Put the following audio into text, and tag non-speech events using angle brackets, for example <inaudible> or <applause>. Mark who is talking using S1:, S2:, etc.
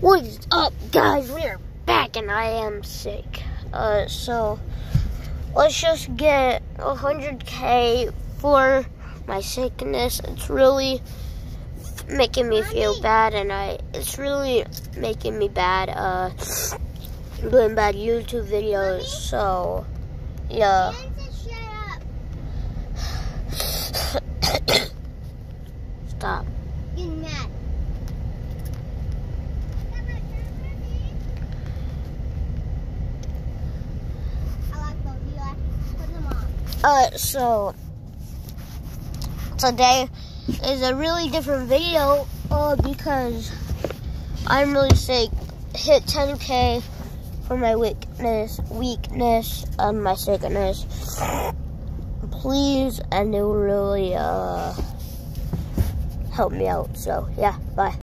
S1: What is up, guys? We are back, and I am sick. Uh, so let's just get 100k for my sickness. It's really making me feel bad, and I it's really making me bad. Uh, doing bad YouTube videos. So yeah. <coughs> Stop. Uh, so today is a really different video uh, because I'm really sick. Hit 10k for my weakness, weakness, and my sickness. Please, and it will really uh, help me out. So yeah, bye.